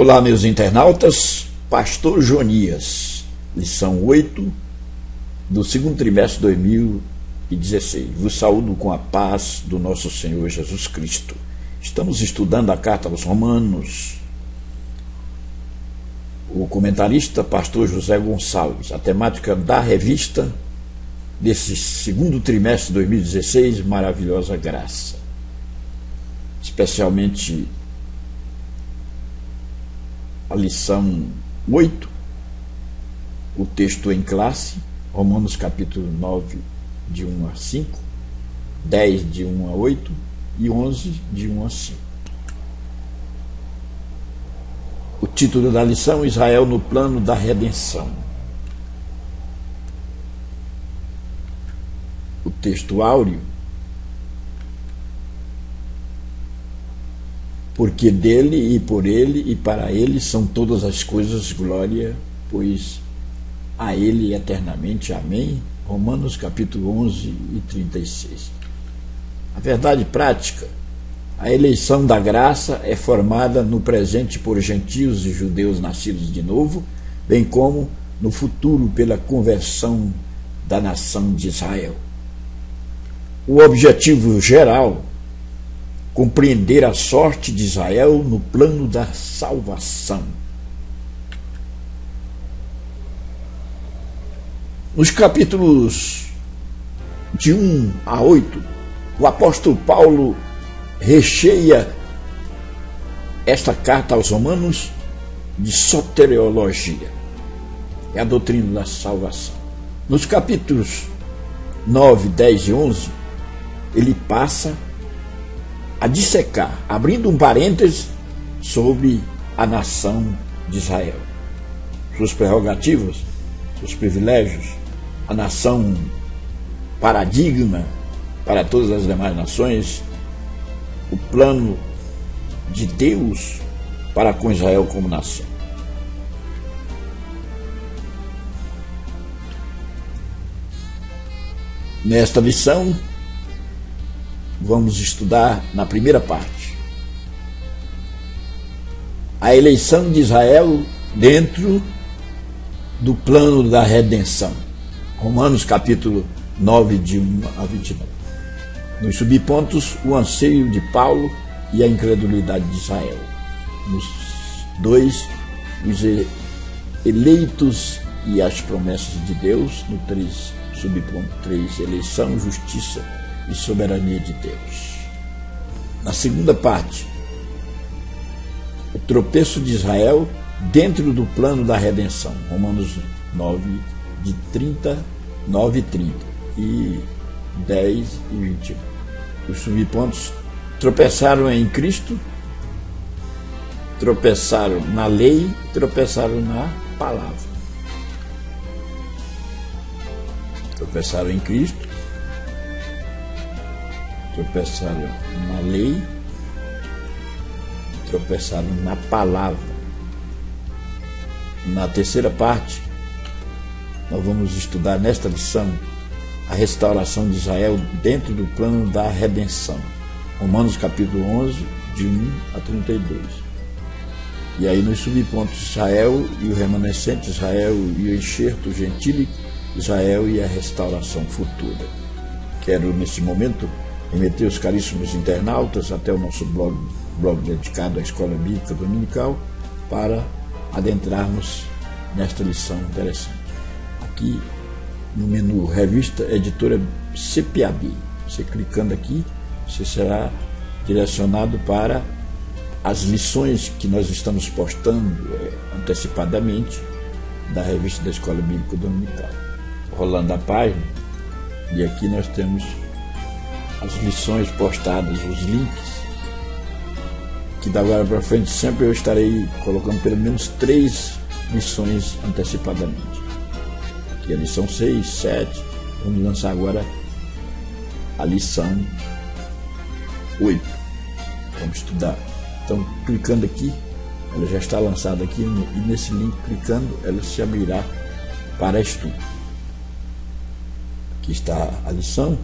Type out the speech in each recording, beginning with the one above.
Olá, meus internautas. Pastor Jonias, lição 8 do segundo trimestre de 2016. Vos saúdo com a paz do nosso Senhor Jesus Cristo. Estamos estudando a carta aos Romanos. O comentarista, pastor José Gonçalves, a temática da revista desse segundo trimestre de 2016, Maravilhosa Graça. Especialmente a lição 8, o texto em classe, Romanos capítulo 9, de 1 a 5, 10 de 1 a 8 e 11 de 1 a 5. O título da lição: Israel no plano da redenção. O texto áureo porque dele e por ele e para ele são todas as coisas glória, pois a ele eternamente. Amém. Romanos capítulo 11 e 36. A verdade prática, a eleição da graça é formada no presente por gentios e judeus nascidos de novo, bem como no futuro pela conversão da nação de Israel. O objetivo geral compreender a sorte de Israel no plano da salvação. Nos capítulos de 1 a 8, o apóstolo Paulo recheia esta carta aos Romanos de soteriologia, é a doutrina da salvação. Nos capítulos 9, 10 e 11, ele passa a dissecar, abrindo um parêntese sobre a nação de Israel. Suas prerrogativas, seus privilégios, a nação paradigma para todas as demais nações, o plano de Deus para com Israel como nação. Nesta lição, vamos estudar na primeira parte. A eleição de Israel dentro do plano da redenção. Romanos capítulo 9, de 1 a 29. Nos subpontos, o anseio de Paulo e a incredulidade de Israel. Nos dois, os eleitos e as promessas de Deus. No 3, subponto 3, eleição, justiça e soberania de Deus. Na segunda parte, o tropeço de Israel dentro do plano da redenção. Romanos 9, de 30, 9 e 30 e 10 e 21. Os subpontos tropeçaram em Cristo, tropeçaram na lei, tropeçaram na palavra. Tropeçaram em Cristo, tropeçaram na lei, tropeçaram na palavra. Na terceira parte, nós vamos estudar nesta lição a restauração de Israel dentro do plano da redenção. Romanos capítulo 11, de 1 a 32. E aí nos subpontos Israel e o remanescente Israel e o enxerto gentílico Israel e a restauração futura. Quero nesse momento remeter os caríssimos internautas até o nosso blog, blog dedicado à Escola Bíblica Dominical para adentrarmos nesta lição interessante. Aqui no menu Revista Editora CPAB. Você clicando aqui, você será direcionado para as lições que nós estamos postando é, antecipadamente da revista da Escola Bíblica Dominical. Rolando a página, e aqui nós temos as lições postadas, os links, que da agora para frente sempre eu estarei colocando pelo menos três lições antecipadamente. Aqui a lição 6, 7, vamos lançar agora a lição 8. Vamos estudar. Então, clicando aqui, ela já está lançada aqui e nesse link, clicando, ela se abrirá para estudo. Aqui está a lição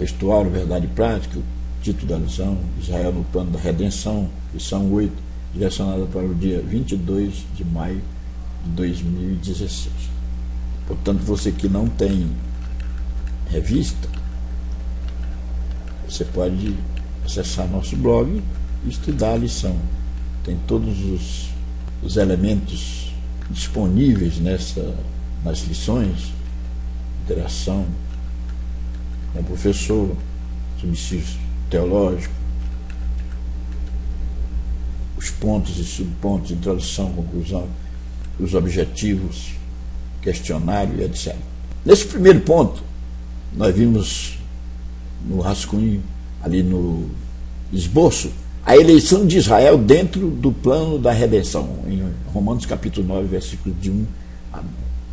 textual, verdade prática, o título da lição, Israel no plano da redenção, lição 8, direcionada para o dia 22 de maio de 2016. Portanto, você que não tem revista, você pode acessar nosso blog e estudar a lição. Tem todos os, os elementos disponíveis nessa, nas lições, interação o professor, subsídio teológico, os pontos e subpontos, introdução, conclusão, os objetivos, questionário, etc. Nesse primeiro ponto, nós vimos no rascunho, ali no esboço, a eleição de Israel dentro do plano da redenção, em Romanos capítulo 9, versículos de 1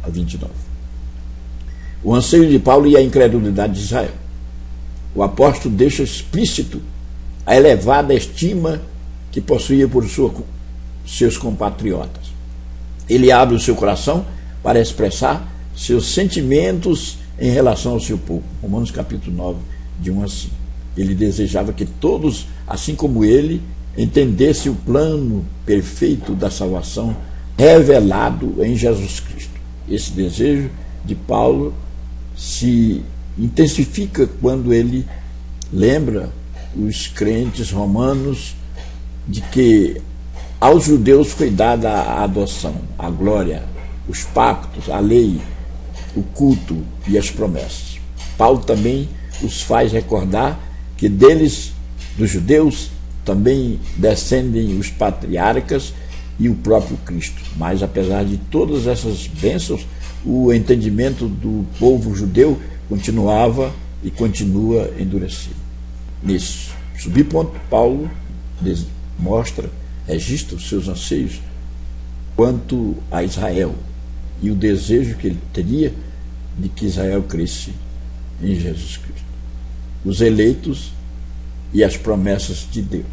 a 29. O anseio de Paulo e a incredulidade de Israel. O apóstolo deixa explícito a elevada estima que possuía por sua, seus compatriotas. Ele abre o seu coração para expressar seus sentimentos em relação ao seu povo. Romanos capítulo 9, de 1 a 5. Ele desejava que todos, assim como ele, entendessem o plano perfeito da salvação revelado em Jesus Cristo. Esse desejo de Paulo se intensifica quando ele lembra os crentes romanos de que aos judeus foi dada a adoção, a glória, os pactos, a lei, o culto e as promessas. Paulo também os faz recordar que deles, dos judeus, também descendem os patriarcas e o próprio Cristo. Mas apesar de todas essas bênçãos, o entendimento do povo judeu continuava e continua endurecido. Nesse subponto, Paulo mostra, registra os seus anseios quanto a Israel e o desejo que ele teria de que Israel cresce em Jesus Cristo. Os eleitos e as promessas de Deus.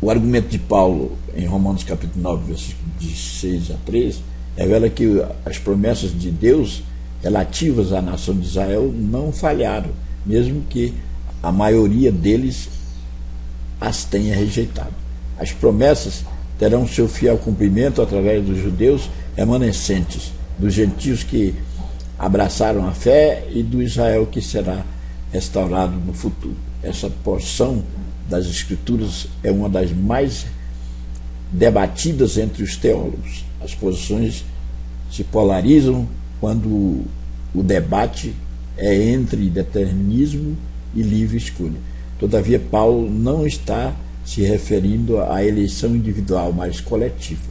O argumento de Paulo em Romanos capítulo 9, versículos de 6 a 13, revela que as promessas de Deus relativas à nação de Israel não falharam, mesmo que a maioria deles as tenha rejeitado. As promessas terão seu fiel cumprimento através dos judeus remanescentes, dos gentios que abraçaram a fé e do Israel que será restaurado no futuro. Essa porção das Escrituras é uma das mais debatidas entre os teólogos. As posições se polarizam quando o debate é entre determinismo e livre escolha. Todavia, Paulo não está se referindo à eleição individual, mas coletiva.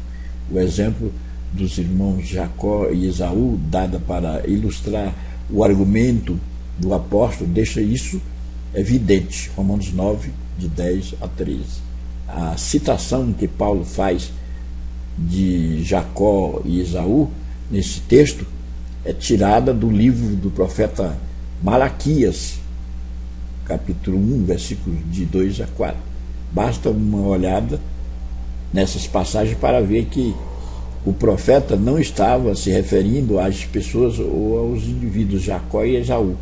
O exemplo dos irmãos Jacó e Esaú, dada para ilustrar o argumento do apóstolo, deixa isso evidente. Romanos 9, de 10 a 13. A citação que Paulo faz de Jacó e Esaú nesse texto é tirada do livro do profeta Malaquias, capítulo 1, versículos de 2 a 4. Basta uma olhada nessas passagens para ver que o profeta não estava se referindo às pessoas ou aos indivíduos Jacó e Esaú,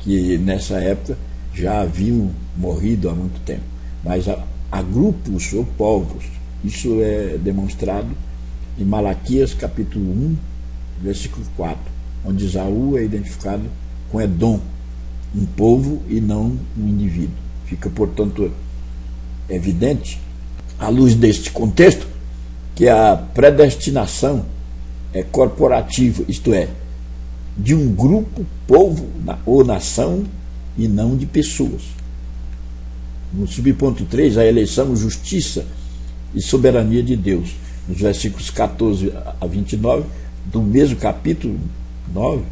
que nessa época já haviam morrido há muito tempo, mas a, a grupos ou povos. Isso é demonstrado em Malaquias capítulo 1, versículo 4, onde Esaú é identificado com Edom, um povo e não um indivíduo. Fica, portanto, evidente, à luz deste contexto, que a predestinação é corporativa, isto é, de um grupo, povo ou nação e não de pessoas. No subponto 3, a eleição, justiça e soberania de Deus. Nos versículos 14 a 29 do mesmo capítulo 9,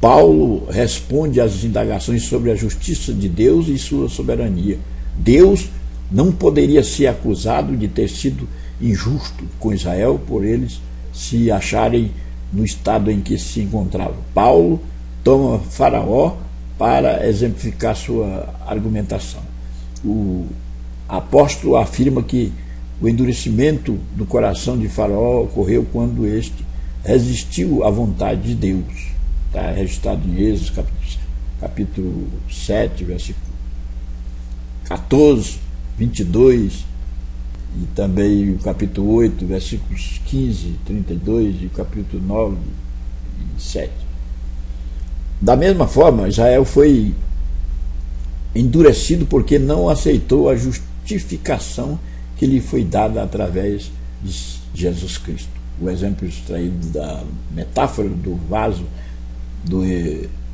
Paulo responde às indagações sobre a justiça de Deus e sua soberania. Deus não poderia ser acusado de ter sido injusto com Israel por eles se acharem no estado em que se encontravam. Paulo toma Faraó para exemplificar sua argumentação. O apóstolo afirma que o endurecimento do coração de Faraó ocorreu quando este resistiu à vontade de Deus. Está registrado em Êxodo, capítulo, capítulo 7, versículo 14, 22 e também o capítulo 8, versículos 15, 32 e o capítulo 9 e 7. Da mesma forma, Israel foi endurecido porque não aceitou a justificação que lhe foi dada através de Jesus Cristo. O exemplo extraído da metáfora do vaso do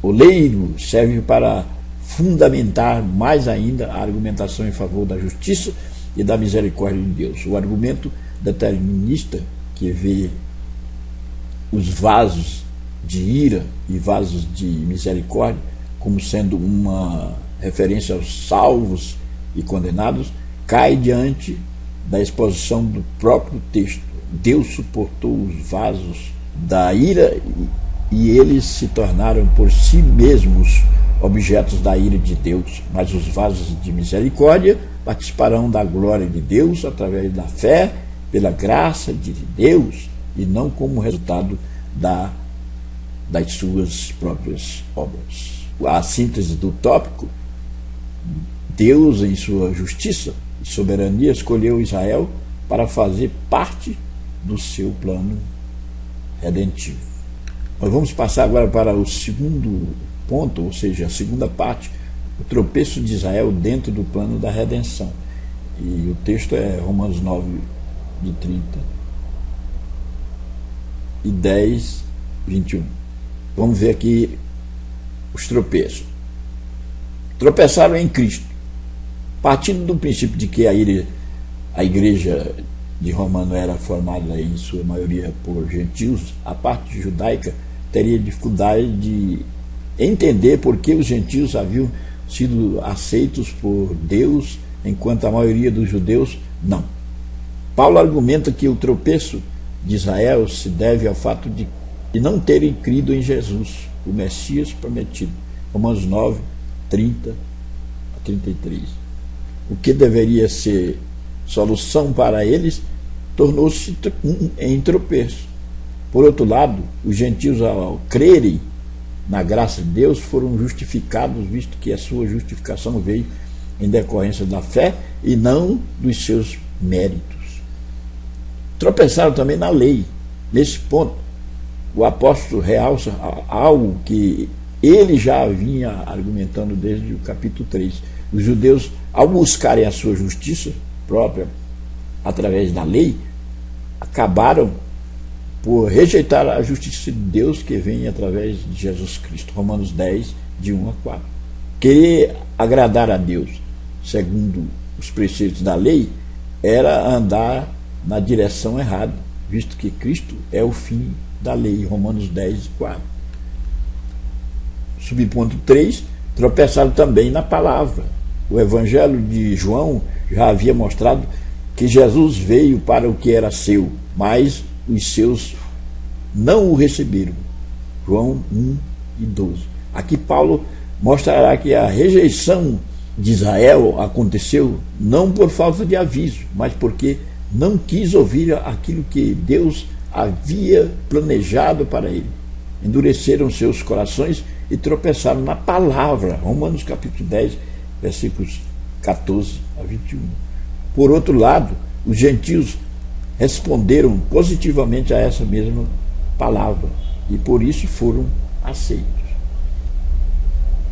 oleiro serve para fundamentar mais ainda a argumentação em favor da justiça e da misericórdia de Deus. O argumento determinista que vê os vasos de ira e vasos de misericórdia como sendo uma referência aos salvos e condenados, cai diante da exposição do próprio texto. Deus suportou os vasos da ira e eles se tornaram por si mesmos objetos da ira de Deus, mas os vasos de misericórdia participarão da glória de Deus através da fé, pela graça de Deus e não como resultado da, das suas próprias obras. A síntese do tópico: Deus, em sua justiça soberania, escolheu Israel para fazer parte do seu plano redentivo. Nós vamos passar agora para o segundo ponto, ou seja, a segunda parte, o tropeço de Israel dentro do plano da redenção. E o texto é Romanos 9, de 30 e 10, 21. Vamos ver aqui os tropeços. Tropeçaram em Cristo, partindo do princípio de que a, a igreja de Romano era formada em sua maioria por gentios, a parte judaica teria dificuldade de entender por que os gentios haviam sido aceitos por Deus, enquanto a maioria dos judeus não. Paulo argumenta que o tropeço de Israel se deve ao fato de, de não terem crido em Jesus, o Messias prometido. Romanos 9, 30 a 33. O que deveria ser solução para eles tornou-se em tropeço. Por outro lado, os gentios, ao crerem na graça de Deus, foram justificados, visto que a sua justificação veio em decorrência da fé e não dos seus méritos. Tropeçaram também na lei. Nesse ponto, o apóstolo realça algo que ele já vinha argumentando desde o capítulo 3. Os judeus, ao buscarem a sua justiça própria através da lei, acabaram por rejeitar a justiça de Deus que vem através de Jesus Cristo. Romanos 10, de 1 a 4. Querer agradar a Deus, segundo os preceitos da lei, era andar na direção errada, visto que Cristo é o fim da lei. Romanos 10, 4. Subponto 3. Tropeçaram também na palavra. O Evangelho de João já havia mostrado que Jesus veio para o que era seu, mas os seus não o receberam. João 1 e 12. Aqui Paulo mostrará que a rejeição de Israel aconteceu não por falta de aviso, mas porque não quis ouvir aquilo que Deus havia planejado para ele. Endureceram seus corações e tropeçaram na palavra. Romanos capítulo 10, versículos 14 a 21. Por outro lado, os gentios responderam positivamente a essa mesma palavra e por isso foram aceitos.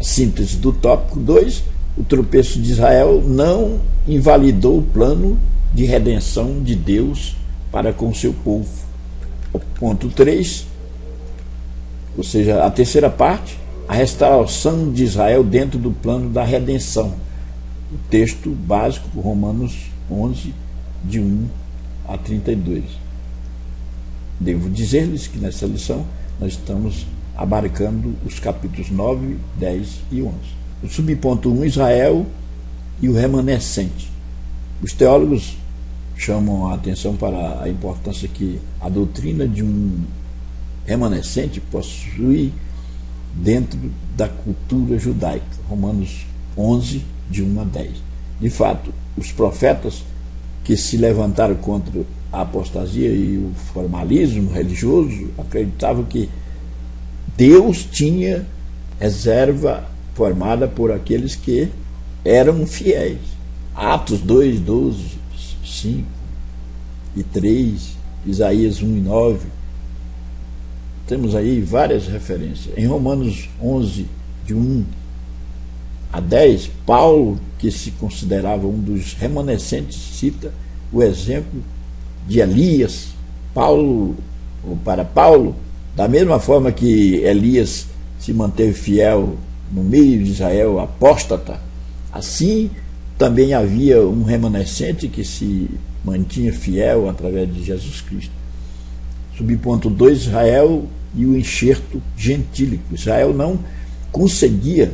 Síntese do tópico 2: o tropeço de Israel não invalidou o plano de redenção de Deus para com seu povo. Ponto 3, ou seja, a terceira parte, a restauração de Israel dentro do plano da redenção. O texto básico, Romanos 11, de 1 a 32. Devo dizer-lhes que nessa lição nós estamos abarcando os capítulos 9, 10 e 11. O subponto 1, Israel e o remanescente. Os teólogos chamam a atenção para a importância que a doutrina de um remanescente possui dentro da cultura judaica. Romanos 11, de 1 a 10. De fato, os profetas que se levantaram contra a apostasia e o formalismo religioso acreditavam que Deus tinha reserva formada por aqueles que eram fiéis. Atos 2, 12, 5, e 3, Isaías 1 e 9. Temos aí várias referências. Em Romanos 11, de 1 a 10, Paulo, que se considerava um dos remanescentes, cita o exemplo de Elias. Paulo, ou para Paulo, da mesma forma que Elias se manteve fiel no meio de Israel apóstata, assim também havia um remanescente que se mantinha fiel através de Jesus Cristo. Subponto 2, Israel e o enxerto gentílico. Israel não conseguia,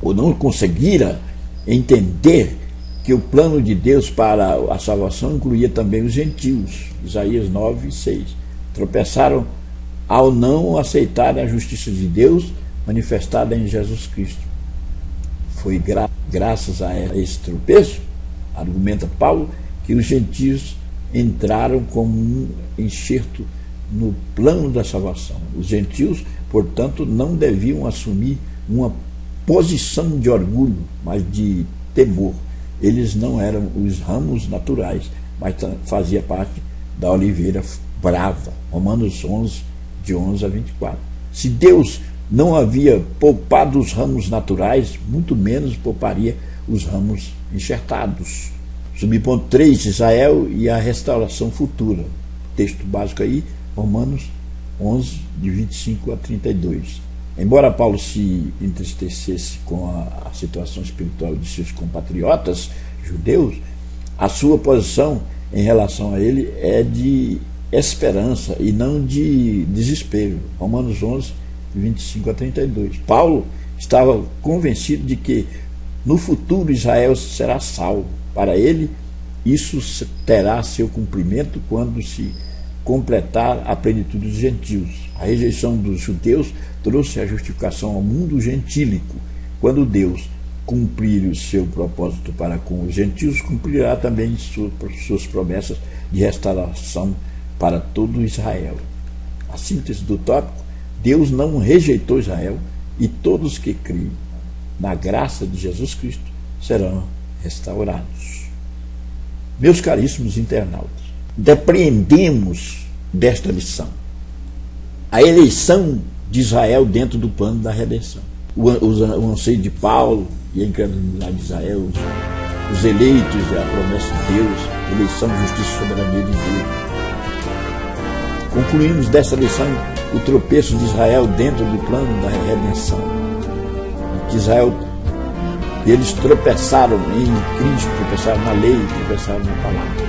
ou não conseguira entender que o plano de Deus para a salvação incluía também os gentios. Isaías 9, 6. Tropeçaram ao não aceitarem a justiça de Deus manifestada em Jesus Cristo. Foi gra graças a esse tropeço, argumenta Paulo, que os gentios entraram como um enxerto no plano da salvação. Os gentios, portanto, não deviam assumir uma posição de orgulho, mas de temor. Eles não eram os ramos naturais, mas fazia parte da oliveira brava. Romanos 11, de 11 a 24. Se Deus não havia poupado os ramos naturais, muito menos pouparia os ramos enxertados. Subponto 3, Israel e a restauração futura. Texto básico aí, Romanos 11, de 25 a 32. Embora Paulo se entristecesse com a, a situação espiritual de seus compatriotas judeus, a sua posição em relação a ele é de esperança e não de desespero. Romanos 11, 25 a 32. Paulo estava convencido de que no futuro Israel será salvo para ele, isso terá seu cumprimento quando se completar a plenitude dos gentios. A rejeição dos judeus trouxe a justificação ao mundo gentílico. Quando Deus cumprir o seu propósito para com os gentios, cumprirá também suas promessas de restauração para todo Israel. A síntese do tópico: Deus não rejeitou Israel e todos que creem na graça de Jesus Cristo serão restaurados. Meus caríssimos internautas, depreendemos desta lição a eleição de Israel dentro do plano da redenção. O, o, o anseio de Paulo e a incredulidade de Israel, os, os eleitos a promessa de Deus, eleição, justiça e soberania de Deus. Concluímos desta lição o tropeço de Israel dentro do plano da redenção. Que Israel eles tropeçaram em Cristo, tropeçaram na lei, tropeçaram na palavra.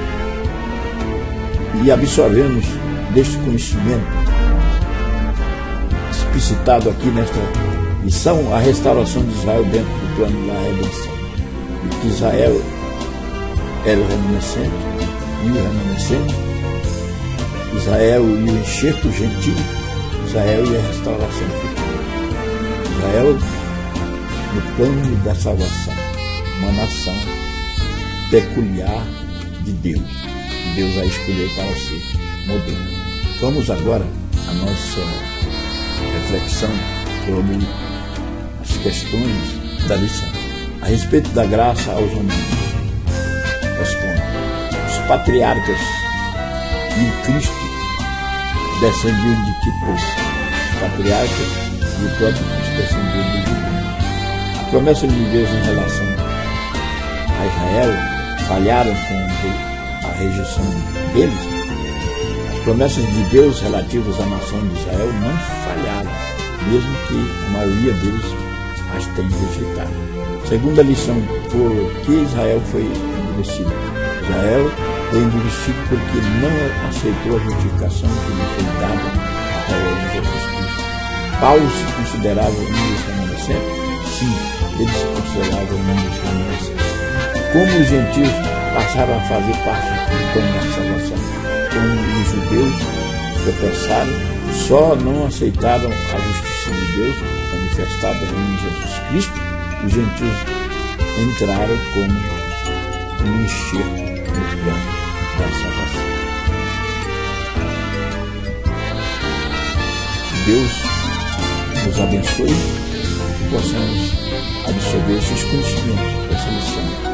E absorvemos deste conhecimento explicitado aqui nesta lição a restauração de Israel dentro do plano da redenção. E que Israel era o remanescente e o remanescente, Israel e o enxerto gentil, Israel e a restauração futura. Israel no plano da salvação, uma nação peculiar de Deus. Deus a escolheu para ser modelo. Vamos agora à nossa reflexão sobre as questões da lição. A respeito da graça aos humanos, responde: os patriarcas e o Cristo descendiam de que povo? Os patriarcas e o próprio Cristo descendiam de que promessas de Deus em relação a Israel falharam com a rejeição deles. As promessas de Deus relativas à nação de Israel não falharam, mesmo que a maioria deles as tenha rejeitado. Segunda lição, por que Israel foi endurecido? Israel foi endurecido porque não aceitou a justificação que lhe foi dada através de Jesus Cristo. Paulo se considerava um dos? Sim, eles consideravam membros da Como os gentios passaram a fazer parte do plano da salvação, como os judeus tropeçaram, só não aceitaram a justiça de Deus manifestada em Jesus Cristo, os gentios entraram como um enxerto no plano da salvação. Deus nos abençoe possamos absorver esses conhecimentos dessa lição